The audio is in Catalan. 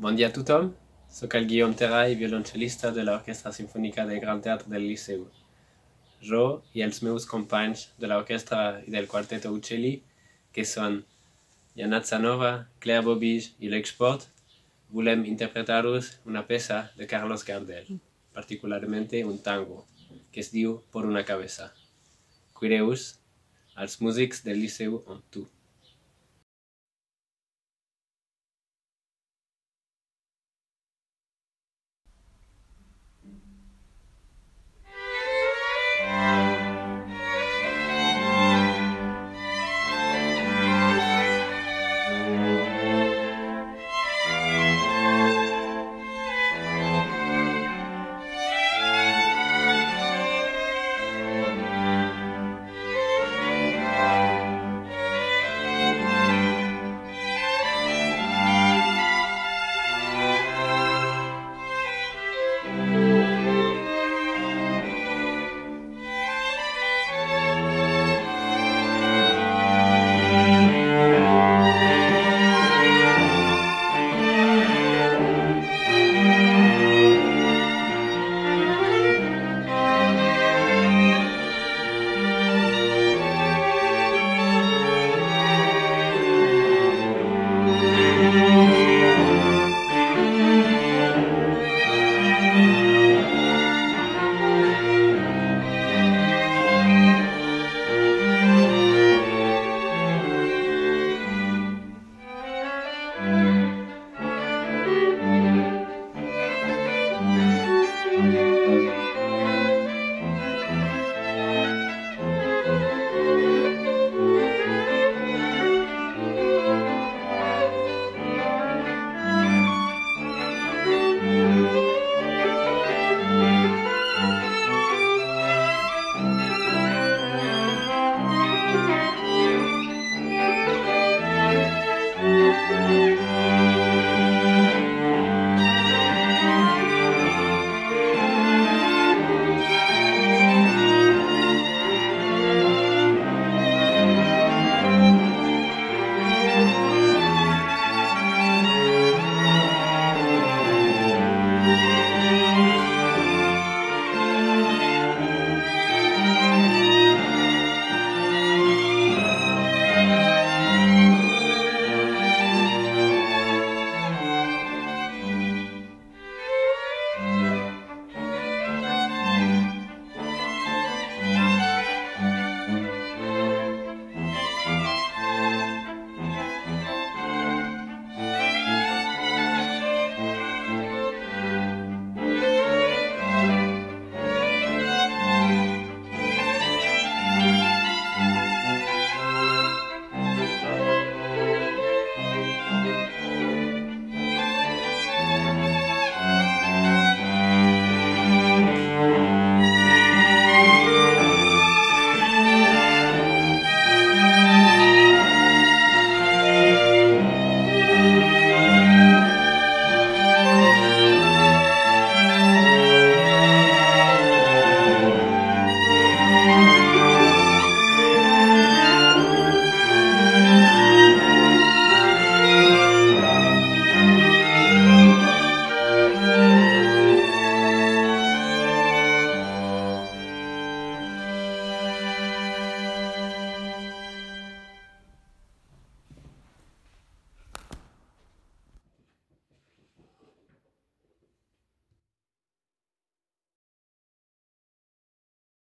Bon dia a tothom, sóc el Guillaume Terray, violoncel·lista de l'Orquestra Simfònica del Gran Teatre del Liceu. Jo i els meus companys de l'orquestra i del quarteto Uccelli, que són Janat Sanova, Claire Bobige i l'Export, volem interpretar-vos una peça de Carlos Gardel, particularment un tango, que es diu Por una cabeza. Cuideu-vos, als músics del Liceu on tu.